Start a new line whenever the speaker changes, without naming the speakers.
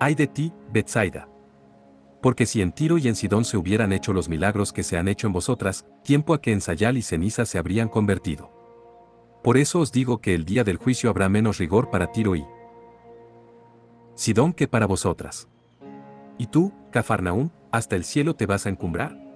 Ay de ti, Betsaida. Porque si en Tiro y en Sidón se hubieran hecho los milagros que se han hecho en vosotras, tiempo a que en Sayal y ceniza se habrían convertido. Por eso os digo que el día del juicio habrá menos rigor para Tiro y Sidón que para vosotras. Y tú, Cafarnaúm, hasta el cielo te vas a encumbrar.